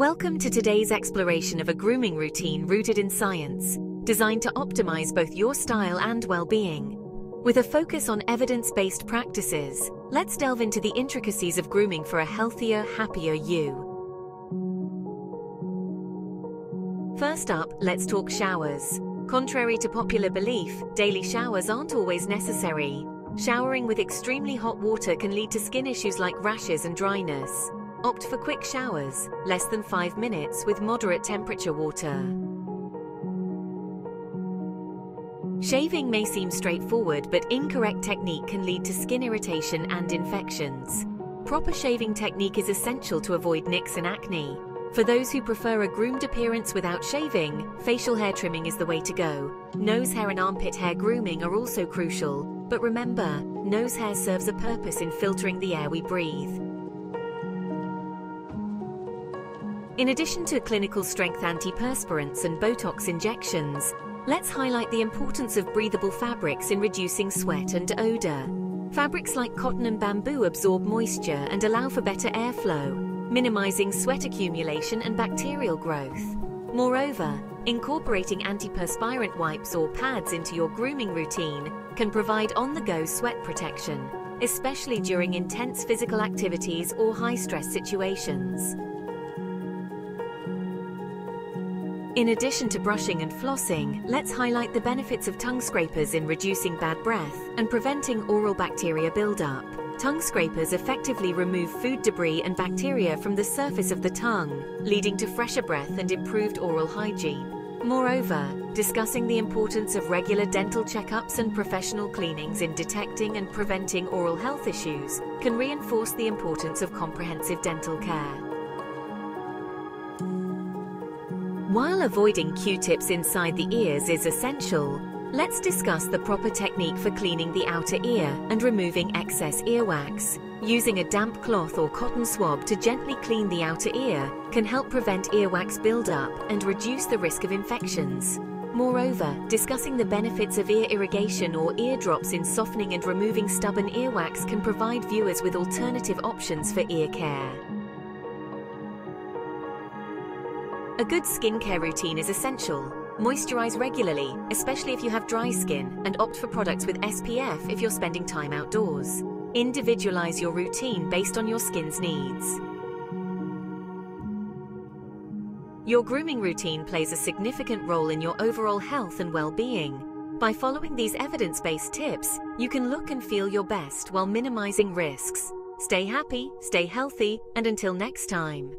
Welcome to today's exploration of a grooming routine rooted in science, designed to optimize both your style and well being. With a focus on evidence based practices, let's delve into the intricacies of grooming for a healthier, happier you. First up, let's talk showers. Contrary to popular belief, daily showers aren't always necessary. Showering with extremely hot water can lead to skin issues like rashes and dryness. Opt for quick showers, less than 5 minutes with moderate temperature water. Shaving may seem straightforward, but incorrect technique can lead to skin irritation and infections. Proper shaving technique is essential to avoid nicks and acne. For those who prefer a groomed appearance without shaving, facial hair trimming is the way to go. Nose hair and armpit hair grooming are also crucial, but remember, nose hair serves a purpose in filtering the air we breathe. In addition to clinical strength antiperspirants and Botox injections, let's highlight the importance of breathable fabrics in reducing sweat and odor. Fabrics like cotton and bamboo absorb moisture and allow for better airflow, minimizing sweat accumulation and bacterial growth. Moreover, incorporating antiperspirant wipes or pads into your grooming routine can provide on-the-go sweat protection, especially during intense physical activities or high-stress situations. In addition to brushing and flossing, let's highlight the benefits of tongue scrapers in reducing bad breath and preventing oral bacteria buildup. Tongue scrapers effectively remove food debris and bacteria from the surface of the tongue, leading to fresher breath and improved oral hygiene. Moreover, discussing the importance of regular dental checkups and professional cleanings in detecting and preventing oral health issues can reinforce the importance of comprehensive dental care. While avoiding Q-tips inside the ears is essential, let's discuss the proper technique for cleaning the outer ear and removing excess earwax. Using a damp cloth or cotton swab to gently clean the outer ear can help prevent earwax buildup and reduce the risk of infections. Moreover, discussing the benefits of ear irrigation or eardrops in softening and removing stubborn earwax can provide viewers with alternative options for ear care. A good skincare routine is essential. Moisturize regularly, especially if you have dry skin, and opt for products with SPF if you're spending time outdoors. Individualize your routine based on your skin's needs. Your grooming routine plays a significant role in your overall health and well-being. By following these evidence-based tips, you can look and feel your best while minimizing risks. Stay happy, stay healthy, and until next time.